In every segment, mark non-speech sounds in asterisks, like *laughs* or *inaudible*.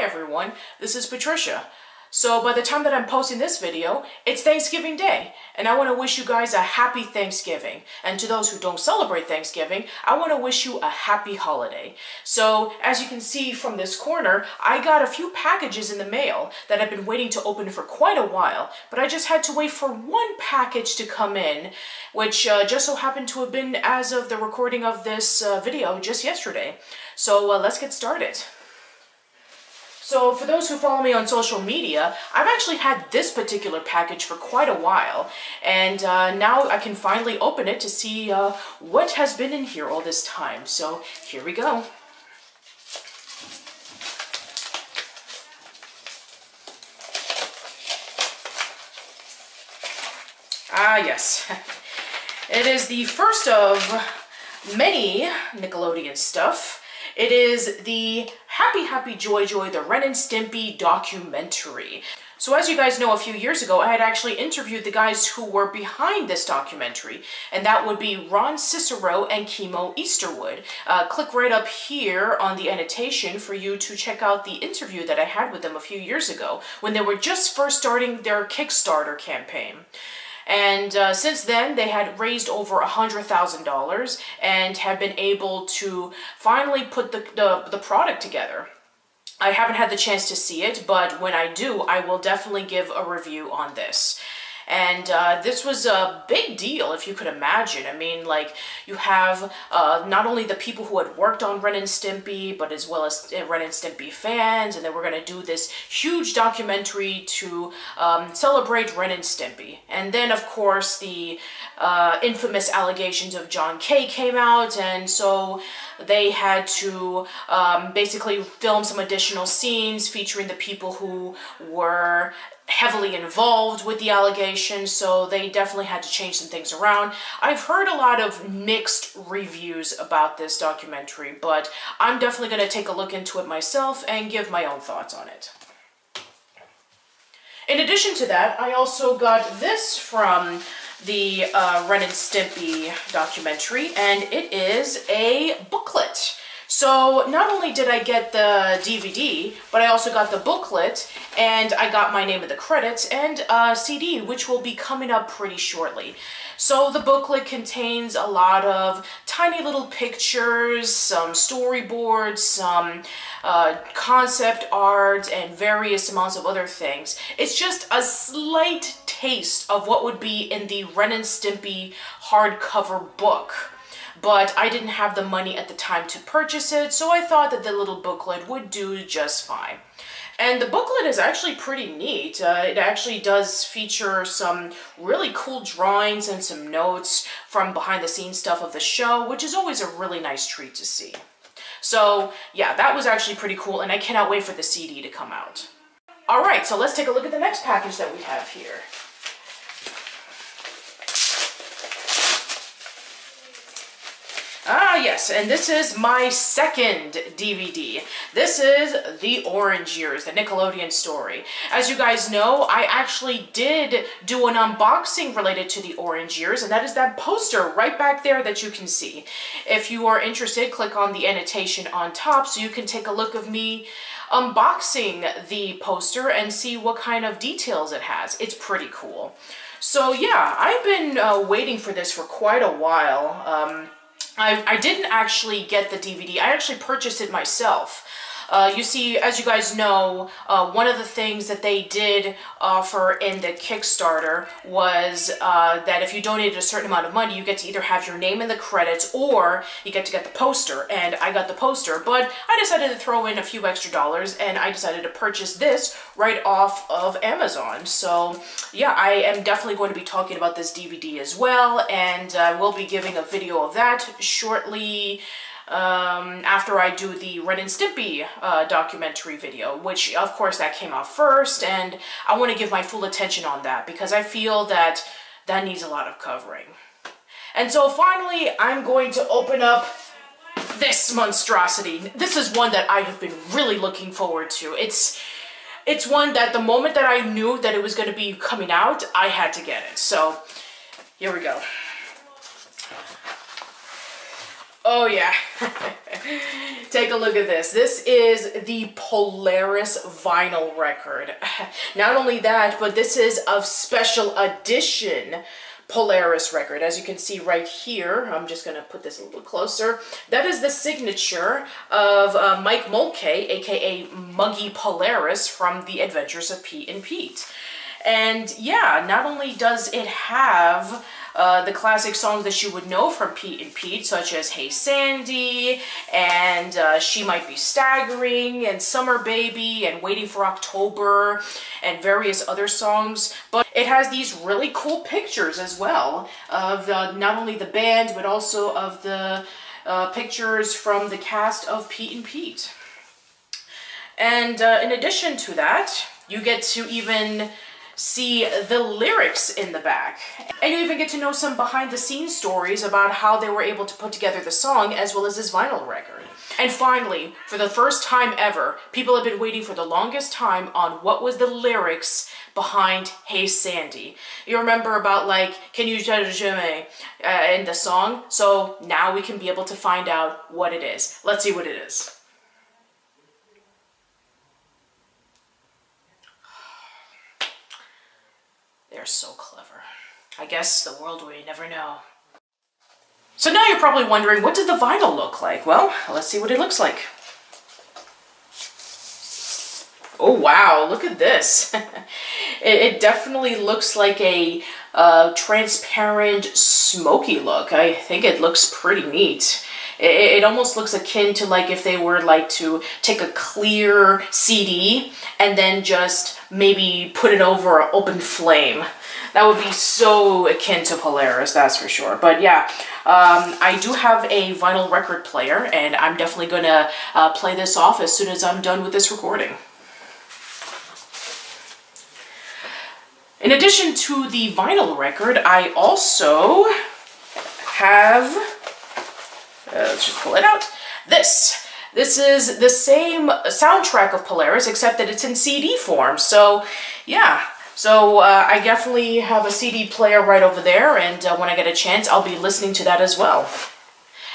Hi everyone, this is Patricia. So by the time that I'm posting this video, it's Thanksgiving Day, and I want to wish you guys a happy Thanksgiving. And to those who don't celebrate Thanksgiving, I want to wish you a happy holiday. So as you can see from this corner, I got a few packages in the mail that I've been waiting to open for quite a while, but I just had to wait for one package to come in, which uh, just so happened to have been as of the recording of this uh, video just yesterday. So uh, let's get started. So for those who follow me on social media, I've actually had this particular package for quite a while. And uh, now I can finally open it to see uh, what has been in here all this time. So here we go. Ah, yes. *laughs* It is the first of many Nickelodeon stuff. It is the Happy Happy Joy Joy, the Ren and Stimpy documentary. So as you guys know, a few years ago, I had actually interviewed the guys who were behind this documentary, and that would be Ron Cicero and Kimo Easterwood. Uh, click right up here on the annotation for you to check out the interview that I had with them a few years ago, when they were just first starting their Kickstarter campaign. And uh, since then, they had raised over a $100,000 and have been able to finally put the, the, the product together. I haven't had the chance to see it, but when I do, I will definitely give a review on this. And uh, this was a big deal, if you could imagine. I mean, like, you have uh, not only the people who had worked on Ren and Stimpy, but as well as uh, Ren and Stimpy fans, and then we're going to do this huge documentary to um, celebrate Ren and Stimpy. And then, of course, the uh, infamous allegations of John K came out, and so they had to um, basically film some additional scenes featuring the people who were heavily involved with the allegations, so they definitely had to change some things around. I've heard a lot of mixed reviews about this documentary, but I'm definitely going to take a look into it myself and give my own thoughts on it. In addition to that, I also got this from the uh, Ren and Stimpy documentary, and it is a booklet. So not only did I get the DVD, but I also got the booklet and I got my name of the credits and a CD, which will be coming up pretty shortly. So the booklet contains a lot of tiny little pictures, some storyboards, some uh, concept art, and various amounts of other things. It's just a slight taste of what would be in the Ren and Stimpy hardcover book but I didn't have the money at the time to purchase it, so I thought that the little booklet would do just fine. And the booklet is actually pretty neat. Uh, it actually does feature some really cool drawings and some notes from behind the scenes stuff of the show, which is always a really nice treat to see. So yeah, that was actually pretty cool, and I cannot wait for the CD to come out. All right, so let's take a look at the next package that we have here. Ah, yes, and this is my second DVD. This is The Orange Years, the Nickelodeon story. As you guys know, I actually did do an unboxing related to The Orange Years, and that is that poster right back there that you can see. If you are interested, click on the annotation on top so you can take a look of me unboxing the poster and see what kind of details it has. It's pretty cool. So yeah, I've been uh, waiting for this for quite a while. Um, I, I didn't actually get the DVD. I actually purchased it myself. Uh, you see, as you guys know, uh, one of the things that they did offer in the Kickstarter was uh, that if you donated a certain amount of money, you get to either have your name in the credits or you get to get the poster. And I got the poster, but I decided to throw in a few extra dollars and I decided to purchase this right off of Amazon. So yeah, I am definitely going to be talking about this DVD as well, and I will be giving a video of that shortly um, after I do the Ren and Stimpy uh, documentary video, which of course that came out first, and I want to give my full attention on that because I feel that that needs a lot of covering. And so finally, I'm going to open up this monstrosity. This is one that I have been really looking forward to. It's it's one that the moment that I knew that it was going to be coming out, I had to get it. So here we go. Oh yeah. *laughs* Take a look at this. This is the Polaris vinyl record. *laughs* Not only that, but this is of special edition Polaris record. As you can see right here, I'm just going to put this a little closer. That is the signature of uh, Mike Mulcahy, aka Muggy Polaris from The Adventures of Pete and Pete. And yeah, not only does it have uh, the classic songs that you would know from Pete and Pete, such as Hey Sandy, and uh, She Might Be Staggering, and Summer Baby, and Waiting for October, and various other songs. But it has these really cool pictures as well of uh, not only the band, but also of the uh, pictures from the cast of Pete and Pete. And uh, in addition to that, you get to even see the lyrics in the back. And you even get to know some behind the scenes stories about how they were able to put together the song as well as this vinyl record. And finally, for the first time ever, people have been waiting for the longest time on what was the lyrics behind Hey Sandy. You remember about like, can you judge me uh, in the song? So now we can be able to find out what it is. Let's see what it is. They're so clever. I guess the world you never know. So now you're probably wondering, what did the vinyl look like? Well, let's see what it looks like. Oh wow, look at this. *laughs* it, it, definitely looks like a uh, transparent, smoky look. I think it looks pretty neat. It, it, almost looks akin to like if they were like to take a clear CD and then just maybe put it over an open flame. That would be so akin to Polaris, that's for sure. But yeah, um, I do have a vinyl record player, and I'm definitely going to uh, play this off as soon as I'm done with this recording. In addition to the vinyl record, I also have, let's just pull it out, this. This is the same soundtrack of Polaris, except that it's in CD form. So, yeah. So uh, I definitely have a CD player right over there, and uh, when I get a chance, I'll be listening to that as well.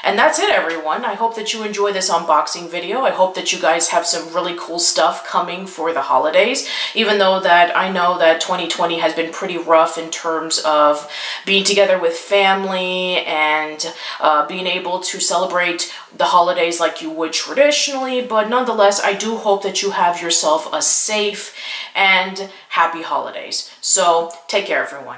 And that's it, everyone. I hope that you enjoy this unboxing video. I hope that you guys have some really cool stuff coming for the holidays, even though that I know that 2020 has been pretty rough in terms of being together with family and uh, being able to celebrate the holidays like you would traditionally, but nonetheless, I do hope that you have yourself a safe and happy holidays. So take care, everyone.